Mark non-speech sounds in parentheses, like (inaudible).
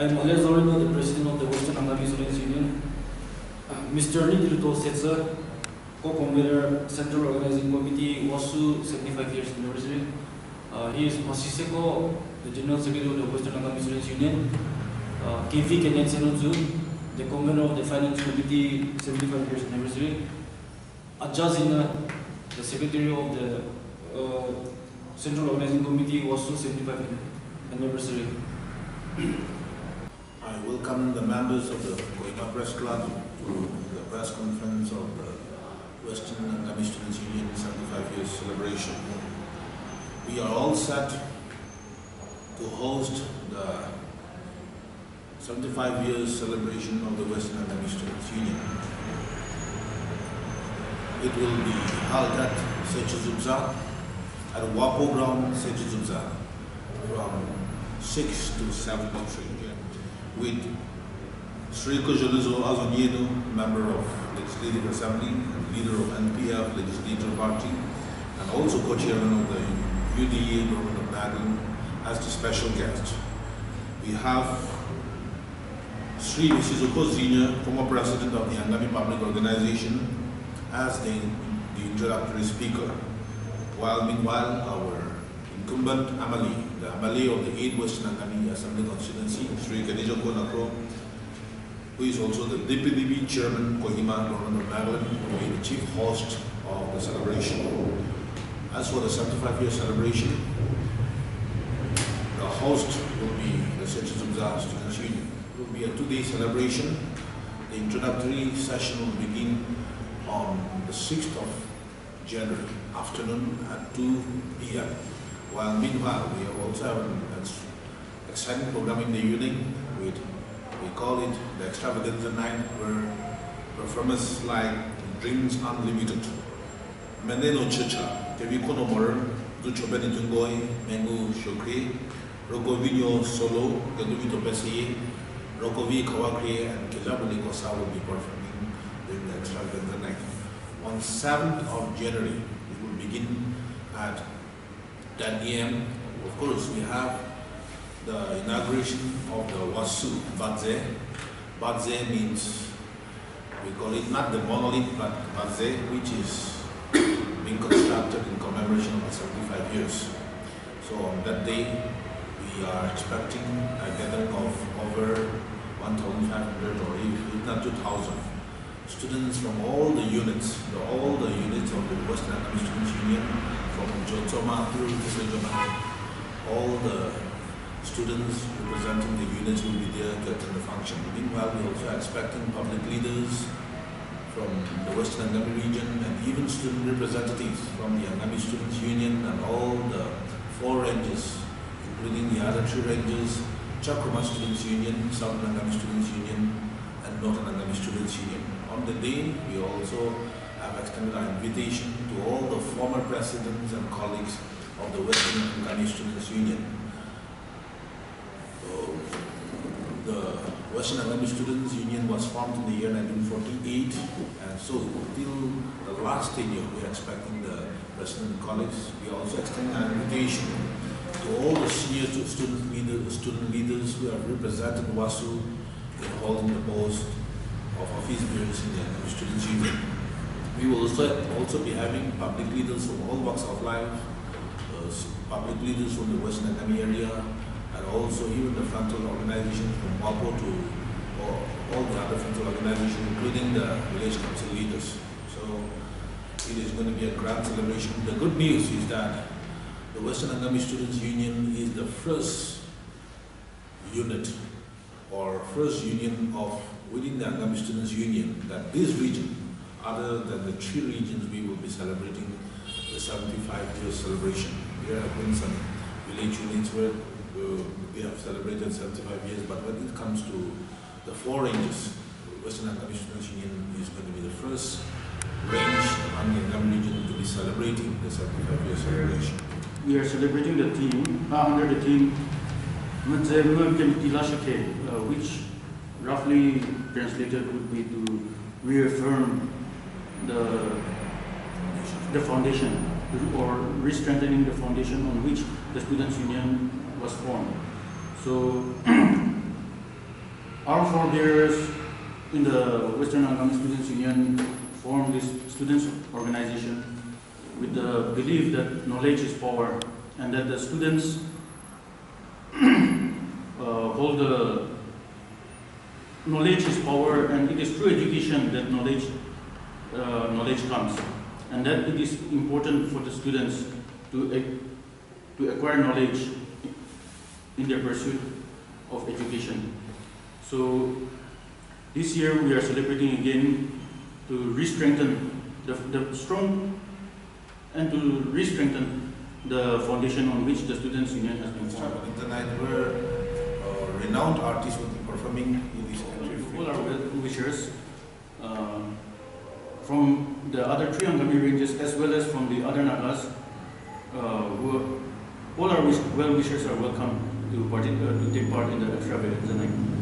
I am Oler Zorino, the president of the Western Angami Students Union. Uh, Mr. Neidilhoutuo Sechü, co-convener Central Organizing Committee, WASU 75 years anniversary. Uh, he is Masiseko, the General Secretary of the Western Angami Students Union. Uh, KV Kenyan Senonzu, the convener of the Finance Committee 75 years anniversary. Ajazina, the Secretary of the uh, Central Organizing Committee, WASU 75 anniversary. I welcome the members of the Kohima Press Club to the press conference of the Western Students Union 75 years celebration. We are all set to host the 75 years celebration of the Western Students Union. It will be held at Sechü Zubza, at Wapo Ground, Sechü Zubza, from 6 to 7 with Sri Kuzholuzo Azonyedo, member of Legislative Assembly and leader of NPF Legislative Party, and also co-chairman of the UDA Government of Nagaland as the special guest. We have Sri Mhiesizokho Zinyü, former president of the Angami Public Organization, as the, the introductory speaker, while meanwhile our incumbent Amali, the Amali of the 8th Western Angami Assembly constituency, Sri Keneizhakho Nakhro, who is also the DPDB chairman, Kohima Government of Nagaland, will be the chief host of the celebration. As for the 75 year celebration, the host will be the Sechü Zubza Students Union. It will be a two-day celebration. The introductory session will begin on the 6th of January afternoon at 2 p.m. While meanwhile, we also have an exciting program in the evening with, we call it the extravaganza night, where performers like Dreams Unlimited, Meneno Chicha, Tevi Konomor, Duchobeni Tungoi, Mengu Shokri, Rokovinyo Solo, Gaduvito Pesi, Rokovi Kawakri, and Kijabuli Kosa will be performing during the extravaganza night. On 7th of January, it will begin at 10 a.m. Of course, we have the inauguration of the Wasu Badze. Badze means, we call it not the monolith, but Badze, which is being constructed in commemoration of 75 years. So on that day, we are expecting a gathering of over 1,500 or if not 2,000 students from all the units, the, all the units of the Western Angami Students Union, All the students representing the units will be there to attend the function. Meanwhile, we're also expecting public leaders from the Western Angami region and even student representatives from the Angami Students Union and all the four ranges, including the other three ranges, Chakhroma Students Union, Southern Angami Students Union, and Northern Angami Students Union. On the day, we also have extended our invitation to all the former presidents and colleagues of the Western Angami Students Union. The Western Angami Students Union was formed in the year 1948, and so till the last tenure, we are expecting the president and colleagues. We also extend our invitation to all the senior student leaders, student leaders who have represented WASU in holding the post of office bearers in the students union. We will also, also be having public leaders from all walks of life, uh, public leaders from the Western Angami area, and also even the frontal organizations from WAPO to or all the other frontal organizations, including the village council leaders. So it is going to be a grand celebration. The good news is that the Western Angami Students Union is the first unit or first union of within the Angami Students Union that this region, other than the three regions, we will be celebrating the 75 year celebration. Have been some village units where uh, we have celebrated 75 years, but when it comes to the four ranges, Western Angami Union is going to be the first range among the Angami region to be celebrating the 75 year celebration. We are celebrating the theme, under the theme, uh, which roughly translated would be to reaffirm the, the foundation or re-strengthening the foundation on which the Students' Union was formed. So (clears throat) our forebears in the Western Angami Students' Union formed this students organization with the belief that knowledge is power and that the students (clears throat) uh, hold the knowledge is power and it is through education that knowledge uh, knowledge comes and that it is important for the students to to acquire knowledge in their pursuit of education. So this year we are celebrating again to re-strengthen the, the strong and to re-strengthen the foundation on which the Students' Union has been formed. The night where uh, renowned artists will be performing in this country. All our well wishers uh, from the other three Angami ranges as well as from the other Nagas, uh, all our wish- well wishers are welcome to, partic- uh, to take part in the extravaganza night.